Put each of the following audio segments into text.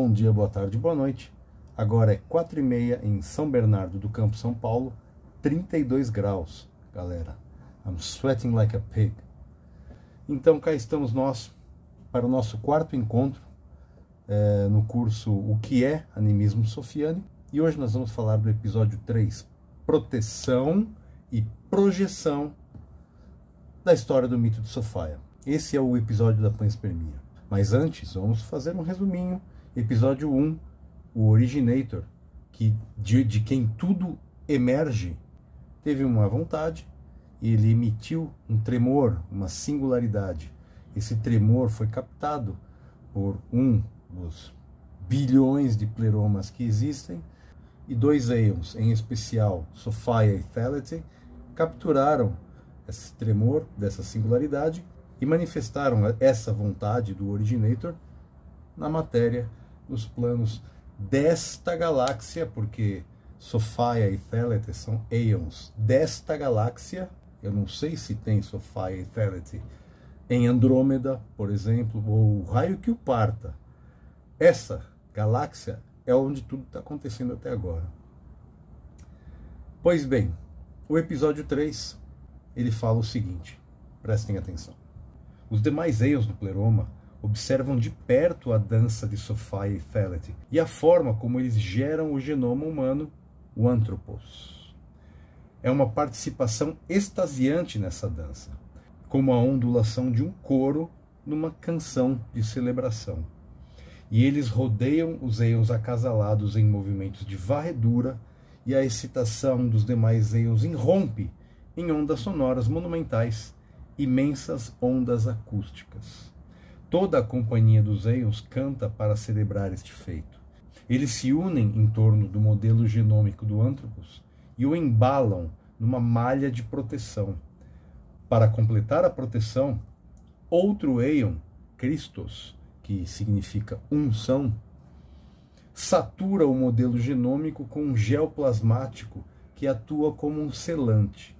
Bom dia, boa tarde, boa noite. Agora é 4 e meia em São Bernardo do Campo, São Paulo, 32 graus, galera. I'm sweating like a pig. Então cá estamos nós para o nosso quarto encontro é, no curso O que é Animismo Sofiane. E hoje nós vamos falar do episódio 3, Proteção e Projeção da história do mito de Sofia. Esse é o episódio da panspermia. Mas antes, vamos fazer um resuminho Episódio 1, o Originator, que de, de quem tudo emerge, teve uma vontade e ele emitiu um tremor, uma singularidade. Esse tremor foi captado por um dos bilhões de pleromas que existem e dois Aeons, em especial Sophia e Thality, capturaram esse tremor dessa singularidade e manifestaram essa vontade do Originator na matéria nos planos desta galáxia, porque Sophia e Thelete são Aeons desta galáxia. Eu não sei se tem Sophia e Thelete em Andrômeda, por exemplo, ou o raio que o parta. Essa galáxia é onde tudo está acontecendo até agora. Pois bem, o episódio 3, ele fala o seguinte, prestem atenção. Os demais Aeons do Pleroma observam de perto a dança de Sophia e Thelety e a forma como eles geram o genoma humano, o Anthropos. É uma participação extasiante nessa dança, como a ondulação de um coro numa canção de celebração. E eles rodeiam os Eons acasalados em movimentos de varredura, e a excitação dos demais Eons irrompe em ondas sonoras monumentais, imensas ondas acústicas. Toda a companhia dos Aeons canta para celebrar este feito. Eles se unem em torno do modelo genômico do Anthropos e o embalam numa malha de proteção. Para completar a proteção, outro Aeon, Christos, que significa unção, satura o modelo genômico com um gel plasmático que atua como um selante.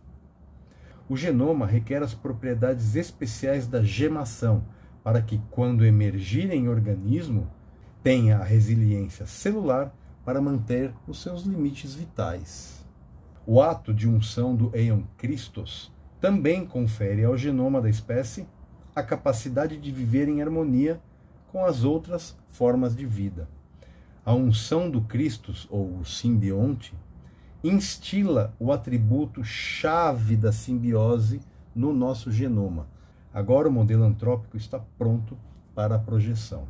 O genoma requer as propriedades especiais da gemação para que, quando emergir em organismo, tenha a resiliência celular para manter os seus limites vitais. O ato de unção do Aeon Christos também confere ao genoma da espécie a capacidade de viver em harmonia com as outras formas de vida. A unção do Christos, ou o simbionte, instila o atributo chave da simbiose no nosso genoma, Agora o modelo antrópico está pronto para a projeção.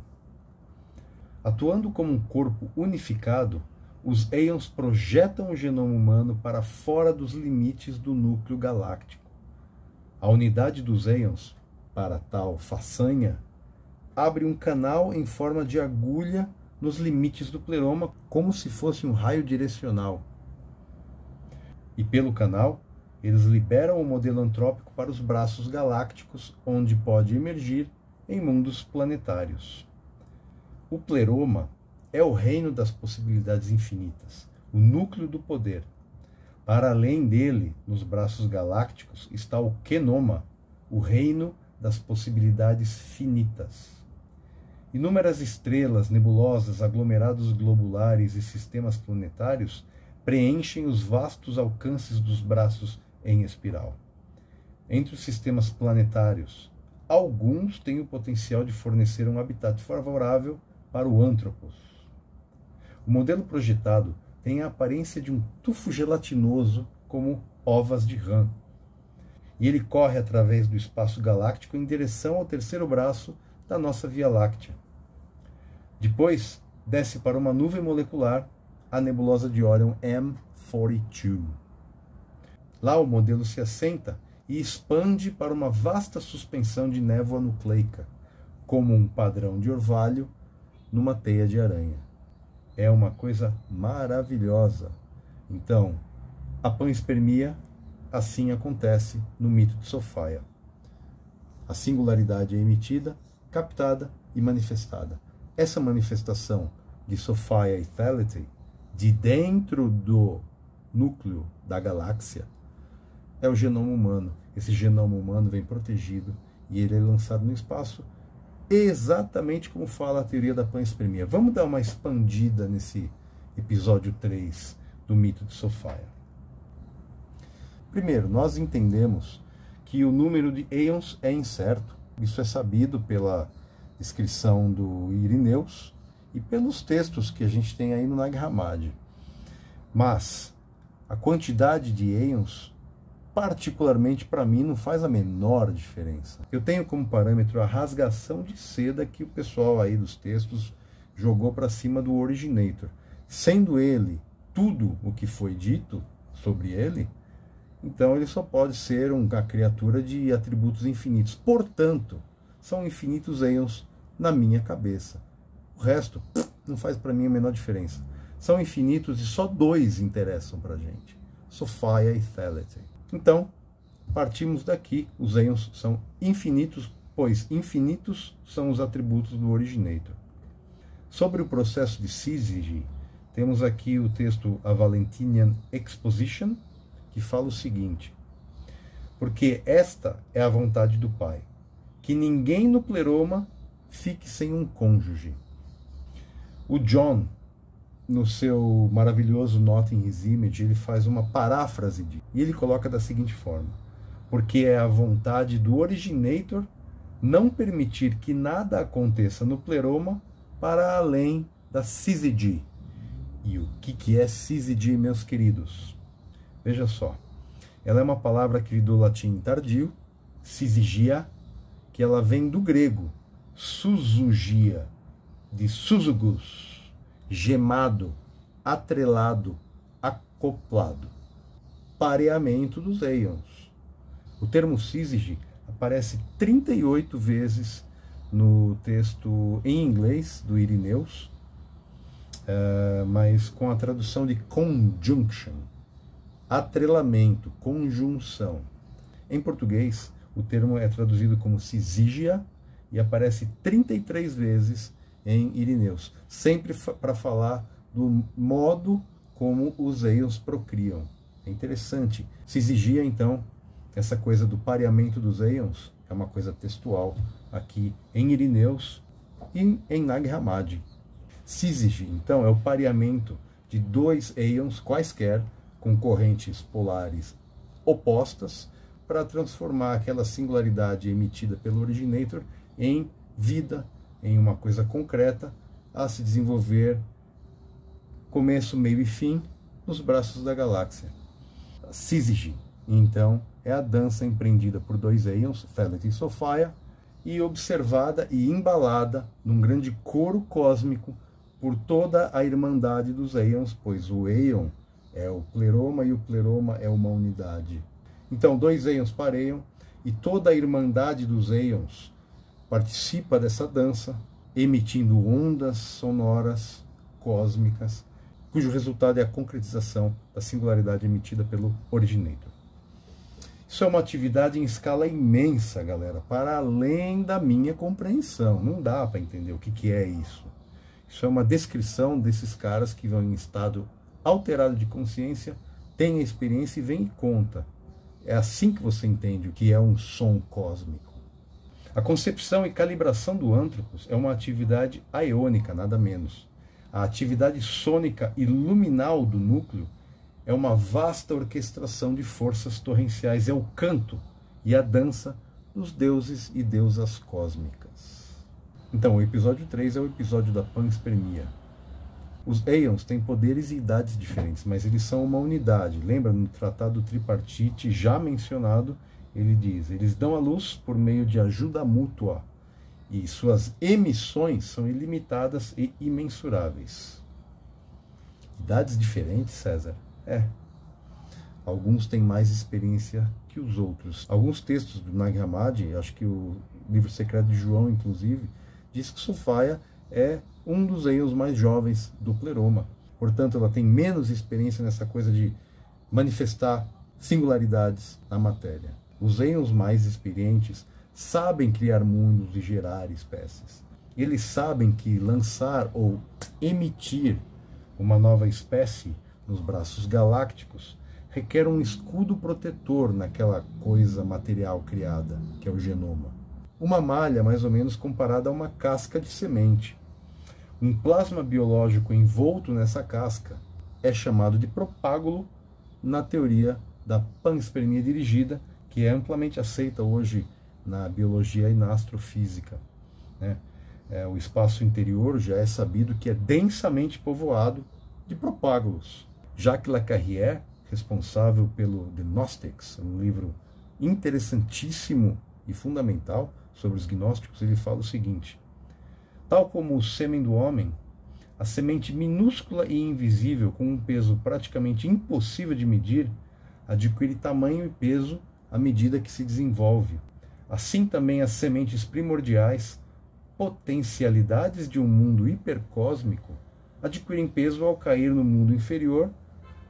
Atuando como um corpo unificado, os Aeons projetam o genoma humano para fora dos limites do núcleo galáctico. A unidade dos Aeons, para tal façanha, abre um canal em forma de agulha nos limites do pleroma, como se fosse um raio direcional. E pelo canal, eles liberam o modelo antrópico para os braços galácticos, onde pode emergir em mundos planetários. O pleroma é o reino das possibilidades infinitas, o núcleo do poder. Para além dele, nos braços galácticos, está o quenoma, o reino das possibilidades finitas. Inúmeras estrelas, nebulosas, aglomerados globulares e sistemas planetários preenchem os vastos alcances dos braços em espiral. Entre os sistemas planetários, alguns têm o potencial de fornecer um habitat favorável para o Anthropos. O modelo projetado tem a aparência de um tufo gelatinoso como ovas de rã. E ele corre através do espaço galáctico em direção ao terceiro braço da nossa Via Láctea. Depois, desce para uma nuvem molecular, a nebulosa de Orion M42. Lá o modelo se assenta e expande para uma vasta suspensão de névoa nucleica, como um padrão de orvalho numa teia de aranha. É uma coisa maravilhosa. Então, a panspermia assim acontece no mito de Sofia. A singularidade é emitida, captada e manifestada. Essa manifestação de Sofia e Thality, de dentro do núcleo da galáxia, é o genoma humano. Esse genoma humano vem protegido e ele é lançado no espaço exatamente como fala a teoria da panspermia. Vamos dar uma expandida nesse episódio 3 do mito de Sofia. Primeiro, nós entendemos que o número de Aeons é incerto. Isso é sabido pela descrição do Irineus e pelos textos que a gente tem aí no Nag Hammadi. Mas a quantidade de Aeons, particularmente para mim, não faz a menor diferença. Eu tenho como parâmetro a rasgação de seda que o pessoal aí dos textos jogou para cima do originator. Sendo ele tudo o que foi dito sobre ele, então ele só pode ser uma criatura de atributos infinitos. Portanto, são infinitos Aeons na minha cabeça. O resto não faz para mim a menor diferença. São infinitos e só dois interessam para gente: Sophia e Thelete. Então, partimos daqui. Os Aeons são infinitos, pois infinitos são os atributos do originator. Sobre o processo de Syzygy, temos aqui o texto A Valentinian Exposition, que fala o seguinte: Porque esta é a vontade do Pai, que ninguém no pleroma fique sem um cônjuge. O John, no seu maravilhoso Not in His Image, ele faz uma paráfrase de, e ele coloca da seguinte forma: Porque é a vontade do originator não permitir que nada aconteça no pleroma para além da syzygy. E o que, que é syzygy, meus queridos? Veja só. Ela é uma palavra que do latim tardio, syzygia, que ela vem do grego, suzugia, de suzugus, gemado, atrelado, acoplado. Pareamento dos eions. O termo syzygy aparece 38 vezes no texto em inglês do Irineus, uh, mas com a tradução de conjunction atrelamento, conjunção. Em português, o termo é traduzido como cisígia e aparece 33 vezes em Irineus, sempre para falar do modo como os eions procriam. É interessante. Cisigia, então, essa coisa do pareamento dos eions é uma coisa textual aqui em Irineus e em Nag Hammadi. Cisige, então, é o pareamento de dois eions quaisquer com correntes polares opostas para transformar aquela singularidade emitida pelo originator em vida, em uma coisa concreta, a se desenvolver começo, meio e fim nos braços da galáxia. Syzygy, então, é a dança empreendida por dois Aeons, Felet e Sophia, e observada e embalada num grande coro cósmico por toda a irmandade dos Aeons, pois o Aeon é o pleroma e o pleroma é uma unidade. Então, dois íons pareiam e toda a irmandade dos íons participa dessa dança, emitindo ondas sonoras cósmicas, cujo resultado é a concretização da singularidade emitida pelo originator. Isso é uma atividade em escala imensa, galera, para além da minha compreensão. Não dá para entender o que, que é isso. Isso é uma descrição desses caras que vão em estado alterado de consciência, tem a experiência e vem e conta. É assim que você entende o que é um som cósmico. A concepção e calibração do antropos é uma atividade aiônica, nada menos. A atividade sônica e luminal do núcleo é uma vasta orquestração de forças torrenciais, é o canto e a dança dos deuses e deusas cósmicas. Então, o episódio 3 é o episódio da panspermia, os Aeons têm poderes e idades diferentes, mas eles são uma unidade. Lembra no tratado tripartite já mencionado, ele diz: eles dão a luz por meio de ajuda mútua e suas emissões são ilimitadas e imensuráveis. Idades diferentes, César? É. Alguns têm mais experiência que os outros. Alguns textos do Nag Hammadi, acho que o livro secreto de João, inclusive, diz que Sofia é um dos Eons mais jovens do pleroma. Portanto, ela tem menos experiência nessa coisa de manifestar singularidades na matéria. Os Eons mais experientes sabem criar mundos e gerar espécies. Eles sabem que lançar ou emitir uma nova espécie nos braços galácticos requer um escudo protetor naquela coisa material criada, que é o genoma. uma malha mais ou menos comparada a uma casca de semente. Um plasma biológico envolto nessa casca é chamado de propágulo na teoria da panspermia dirigida, que é amplamente aceita hoje na biologia e na astrofísica. Né? É, o espaço interior já é sabido que é densamente povoado de propágulos. Jacques Lacarrière, responsável pelo Gnostics, um livro interessantíssimo e fundamental sobre os gnósticos, ele fala o seguinte: Tal como o sêmen do homem, a semente minúscula e invisível, com um peso praticamente impossível de medir, adquire tamanho e peso à medida que se desenvolve. Assim também as sementes primordiais, potencialidades de um mundo hipercósmico, adquirem peso ao cair no mundo inferior,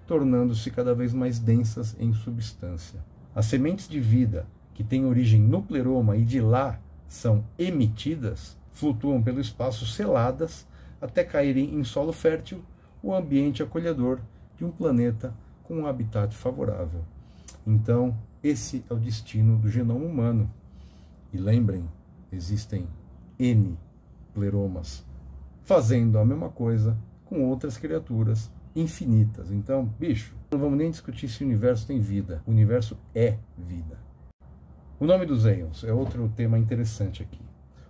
tornando-se cada vez mais densas em substância. As sementes de vida, que têm origem no pleroma e de lá são emitidas, flutuam pelo espaço seladas até caírem em solo fértil, o ambiente acolhedor de um planeta com um habitat favorável. Então, esse é o destino do genoma humano. E lembrem, existem N pleromas fazendo a mesma coisa com outras criaturas infinitas. Então, bicho, não vamos nem discutir se o universo tem vida. O universo é vida. O nome dos Aeons é outro tema interessante aqui.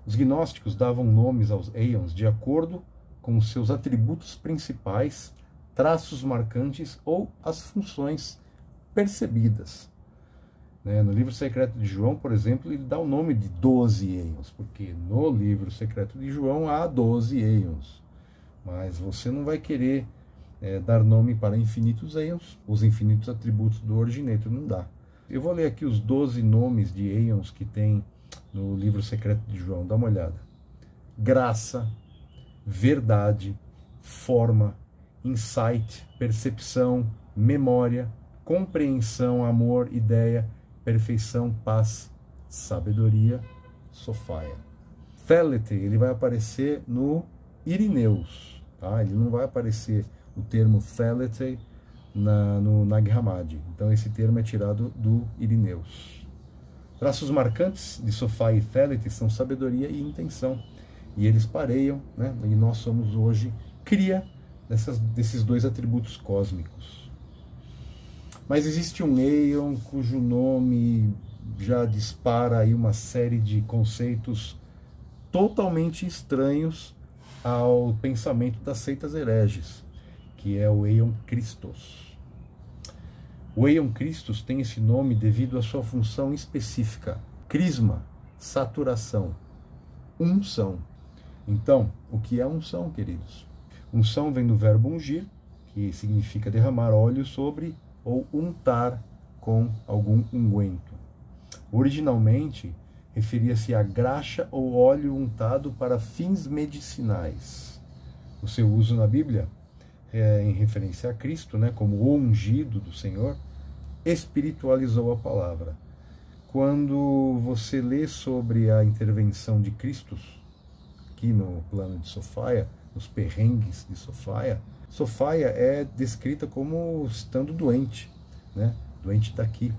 Os gnósticos davam nomes aos Aeons de acordo com os seus atributos principais, traços marcantes ou as funções percebidas. Né? No livro secreto de João, por exemplo, ele dá o nome de 12 Aeons, porque no livro secreto de João há 12 Aeons. Mas você não vai querer é, dar nome para infinitos Aeons, os infinitos atributos do origineto, não dá. Eu vou ler aqui os 12 nomes de Aeons que tem no livro secreto de João, dá uma olhada. Graça, verdade, forma, insight, percepção, memória, compreensão, amor, ideia, perfeição, paz, sabedoria, sofaia. Felete, ele vai aparecer no Irineus, tá? Ele não vai aparecer o termo Felete na, no Nag Hammadi. Então esse termo é tirado do Irineus. Traços marcantes de Sofá e Felete são sabedoria e intenção. E eles pareiam, né? e nós somos hoje cria dessas, desses dois atributos cósmicos. Mas existe um Aeon cujo nome já dispara aí uma série de conceitos totalmente estranhos ao pensamento das seitas hereges, que é o Aeon Christos. O Eion Christus tem esse nome devido à sua função específica: crisma, saturação, unção. Então, o que é unção, queridos? Unção vem do verbo ungir, que significa derramar óleo sobre ou untar com algum unguento. Originalmente, referia-se a graxa ou óleo untado para fins medicinais. O seu uso na Bíblia é em referência a Cristo, né, como o ungido do Senhor, espiritualizou a palavra. Quando você lê sobre a intervenção de Cristo, aqui no plano de Sofaia, nos perrengues de Sofaia, Sofaia é descrita como estando doente, né? doente daqui,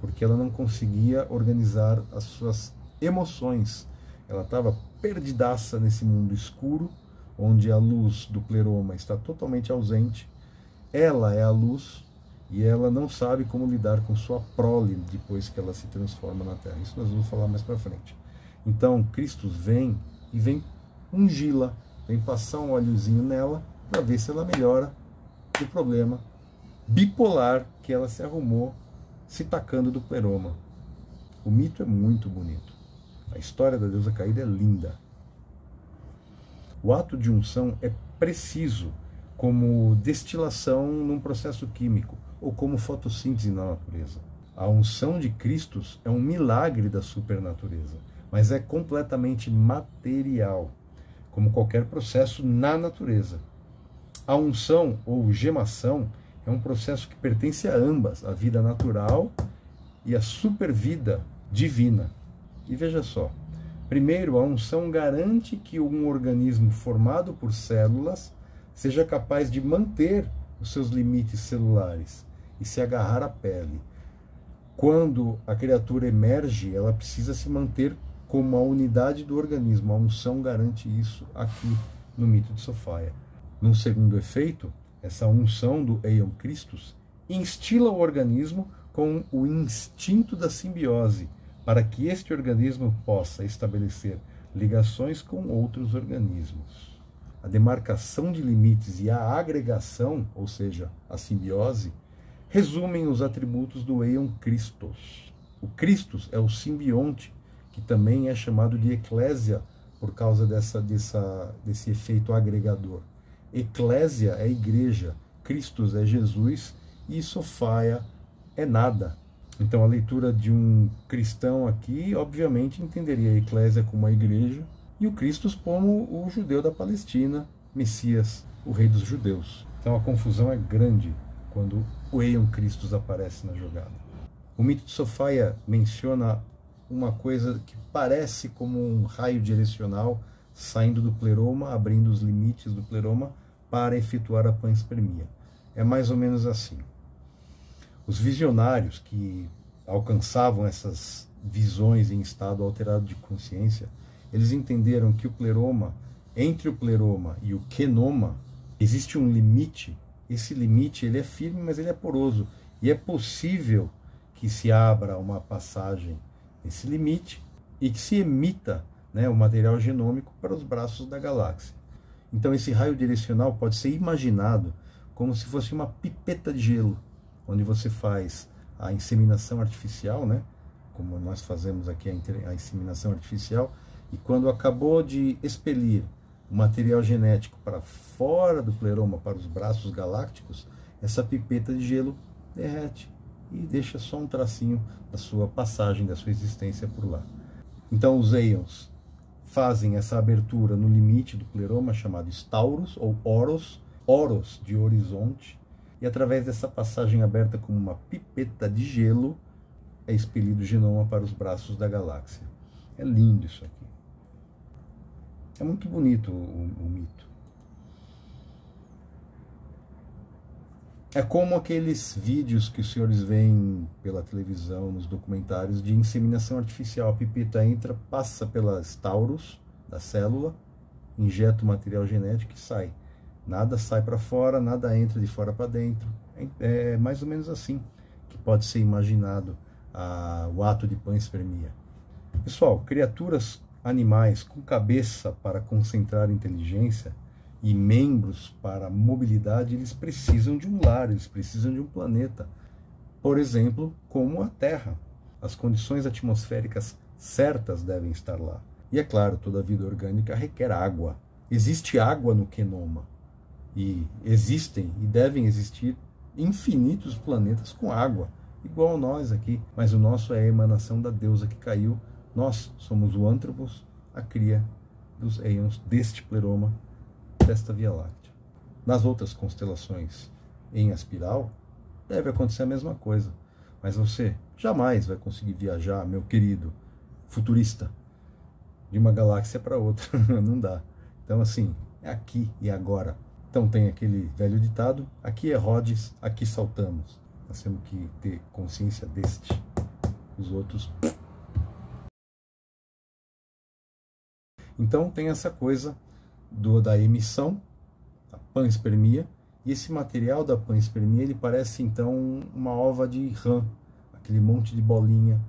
porque ela não conseguia organizar as suas emoções. Ela estava perdidaça nesse mundo escuro, onde a luz do pleroma está totalmente ausente. Ela é a luz e ela não sabe como lidar com sua prole depois que ela se transforma na terra. Isso nós vamos falar mais para frente. Então, Cristo vem e vem ungi-la, vem passar um óleozinho nela para ver se ela melhora do problema bipolar que ela se arrumou se tacando do pleroma. O mito é muito bonito. A história da deusa caída é linda. O ato de unção é preciso como destilação num processo químico ou como fotossíntese na natureza. A unção de Cristo é um milagre da supernatureza, mas é completamente material, como qualquer processo na natureza. A unção ou gemação é um processo que pertence a ambas, a vida natural e a supervida divina. E veja só, primeiro, a unção garante que um organismo formado por células seja capaz de manter os seus limites celulares e se agarrar à pele. Quando a criatura emerge, ela precisa se manter como a unidade do organismo. A unção garante isso aqui no mito de Sofia. Num segundo efeito, essa unção do Eion Christus instila o organismo com o instinto da simbiose, para que este organismo possa estabelecer ligações com outros organismos. A demarcação de limites e a agregação, ou seja, a simbiose, resumem os atributos do Eion Christos. O Christus é o simbionte, que também é chamado de eclésia por causa dessa, dessa, desse efeito agregador. Eclésia é igreja, Christus é Jesus e Sofia é nada. Então a leitura de um cristão aqui, obviamente, entenderia a eclésia como a igreja e o Christus como o judeu da Palestina, Messias, o rei dos judeus. Então a confusão é grande quando o Eion Christus aparece na jogada. O mito de Sofia menciona uma coisa que parece como um raio direcional saindo do pleroma, abrindo os limites do pleroma para efetuar a panspermia. É mais ou menos assim. Os visionários que alcançavam essas visões em estado alterado de consciência, eles entenderam que o pleroma, entre o pleroma e o quenoma, existe um limite. Esse limite ele é firme, mas ele é poroso e é possível que se abra uma passagem nesse limite e que se emita né, o material genômico para os braços da galáxia. Então esse raio direcional pode ser imaginado como se fosse uma pipeta de gelo, onde você faz a inseminação artificial, né? Como nós fazemos aqui a inseminação artificial, e quando acabou de expelir o material genético para fora do pleroma, para os braços galácticos, essa pipeta de gelo derrete e deixa só um tracinho da sua passagem, da sua existência por lá. Então os íons fazem essa abertura no limite do pleroma chamado Stauros ou Oros, Oros de horizonte, e através dessa passagem aberta como uma pipeta de gelo é expelido o genoma para os braços da galáxia. É lindo isso aqui. É muito bonito o, o mito. É como aqueles vídeos que os senhores veem pela televisão, nos documentários de inseminação artificial. A pipeta entra, passa pelas tauros da célula, injeta o material genético e sai. Nada sai para fora, nada entra de fora para dentro. É, é, mais ou menos assim que pode ser imaginado a, o ato de panspermia. Pessoal, criaturas animais com cabeça para concentrar inteligência e membros para mobilidade, eles precisam de um lar, eles precisam de um planeta. Por exemplo, como a Terra. As condições atmosféricas certas devem estar lá. E é claro, toda vida orgânica requer água. Existe água no quenoma. E existem e devem existir infinitos planetas com água, igual nós aqui, mas o nosso é a emanação da deusa que caiu. Nós somos o Antropos, a cria dos Aeons deste pleroma, desta Via Láctea. Nas outras constelações em espiral, deve acontecer a mesma coisa. Mas você jamais vai conseguir viajar, meu querido futurista, de uma galáxia para outra. Não dá. Então, assim, é aqui e agora. Então tem aquele velho ditado: aqui é Rhodes, aqui saltamos. Nós temos que ter consciência deste. Os outros. Então tem essa coisa do, da emissão, a panspermia, e esse material da panspermia ele parece então uma ova de rã, aquele monte de bolinha,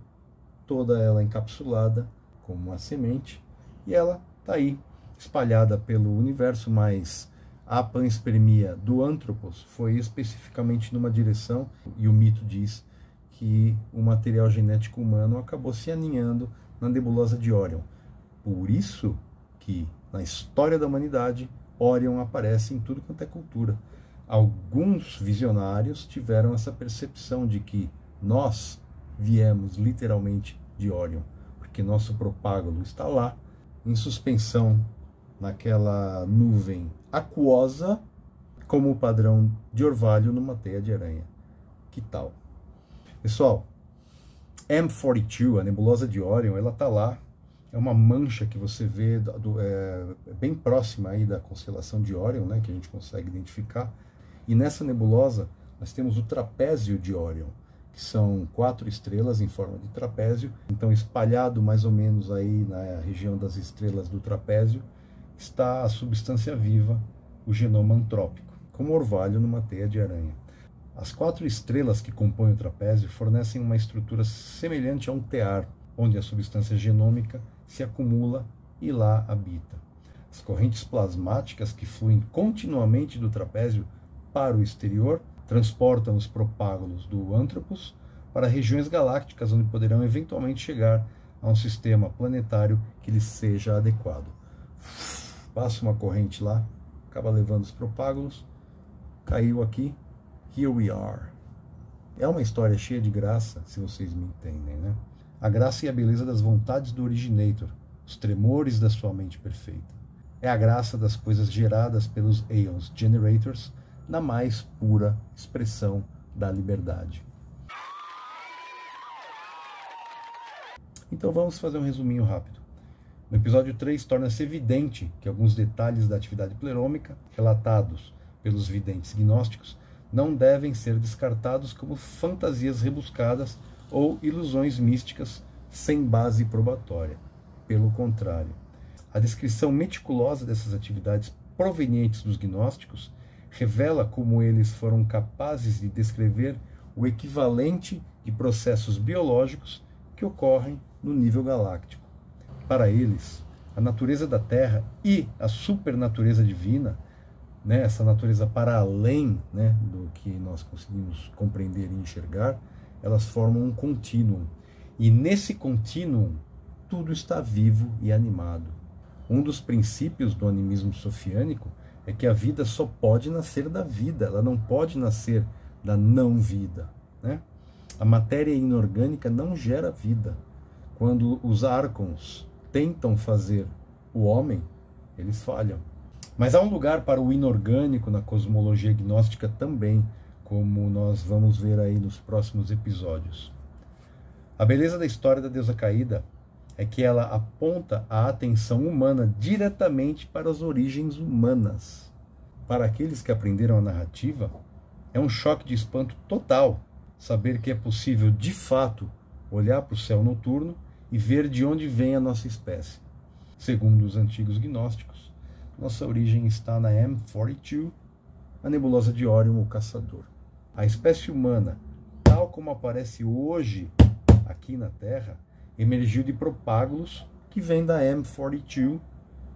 toda ela encapsulada como uma semente, e ela está aí espalhada pelo universo, mas a panspermia do Anthropos foi especificamente numa direção, e o mito diz que o material genético humano acabou se aninhando na nebulosa de Orion. Por isso que na história da humanidade Orion aparece em tudo quanto é cultura. Alguns visionários tiveram essa percepção de que nós viemos literalmente de Orion, porque nosso propágulo está lá, em suspensão naquela nuvem aquosa como o padrão de orvalho numa teia de aranha. Que tal? Pessoal, M42, a nebulosa de Orion, ela está lá. É uma mancha que você vê do, é, bem próxima aí da constelação de Orion, né, que a gente consegue identificar. E nessa nebulosa nós temos o trapézio de Orion, que são quatro estrelas em forma de trapézio. Então, espalhado mais ou menos aí na região das estrelas do trapézio, está a substância viva, o genoma antrópico, como orvalho numa teia de aranha. As quatro estrelas que compõem o trapézio fornecem uma estrutura semelhante a um tear, onde a substância genômica se acumula e lá habita. As correntes plasmáticas que fluem continuamente do trapézio para o exterior transportam os propágulos do Antropos para regiões galácticas onde poderão eventualmente chegar a um sistema planetário que lhes seja adequado. Passa uma corrente lá, acaba levando os propágulos, caiu aqui, here we are. É uma história cheia de graça, se vocês me entendem, né? A graça e a beleza das vontades do originator, os tremores da sua mente perfeita. É a graça das coisas geradas pelos Aeons Generators na mais pura expressão da liberdade. Então vamos fazer um resuminho rápido. No episódio 3, torna-se evidente que alguns detalhes da atividade plerômica, relatados pelos videntes gnósticos, não devem ser descartados como fantasias rebuscadas ou ilusões místicas sem base probatória. Pelo contrário, a descrição meticulosa dessas atividades provenientes dos gnósticos revela como eles foram capazes de descrever o equivalente de processos biológicos que ocorrem no nível galáctico. Para eles, a natureza da Terra e a supernatureza divina, né, essa natureza para além né, do que nós conseguimos compreender e enxergar, elas formam um contínuo. E nesse contínuo, tudo está vivo e animado. Um dos princípios do animismo sofiânico é que a vida só pode nascer da vida, ela não pode nascer da não vida. Né? A matéria inorgânica não gera vida. Quando os arcons tentam fazer o homem, eles falham. Mas há um lugar para o inorgânico na cosmologia gnóstica também, como nós vamos ver aí nos próximos episódios. A beleza da história da deusa caída é que ela aponta a atenção humana diretamente para as origens humanas. Para aqueles que aprenderam a narrativa, é um choque de espanto total saber que é possível, de fato, olhar para o céu noturno e ver de onde vem a nossa espécie. Segundo os antigos gnósticos, nossa origem está na M42, a nebulosa de Órion, o caçador. A espécie humana, tal como aparece hoje aqui na Terra, emergiu de propágulos que vêm da M42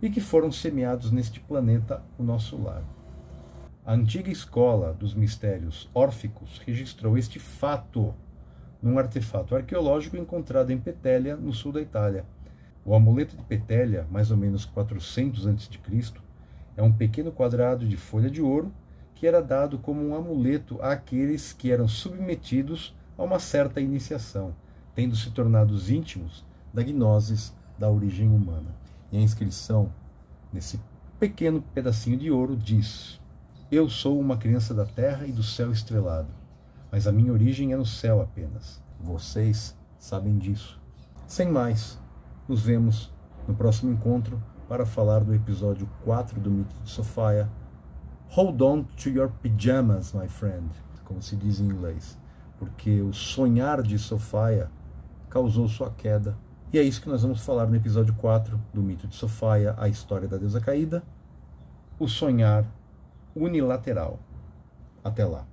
e que foram semeados neste planeta, o nosso lar. A antiga escola dos mistérios órficos registrou este fato num artefato arqueológico encontrado em Petélia, no sul da Itália. O amuleto de Petélia, mais ou menos 400 a.C., é um pequeno quadrado de folha de ouro que era dado como um amuleto àqueles que eram submetidos a uma certa iniciação tendo se tornado íntimos da gnosis da origem humana. E a inscrição nesse pequeno pedacinho de ouro diz: Eu sou uma criança da terra e do céu estrelado, mas a minha origem é no céu apenas. Vocês sabem disso. Sem mais, nos vemos no próximo encontro para falar do episódio 4 do Mito de Sofia. Hold on to your pajamas, my friend, como se diz em inglês, porque o sonhar de Sofia causou sua queda. E é isso que nós vamos falar no episódio 4 do Mito de Sofia, a história da deusa caída, o sonhar unilateral. Até lá.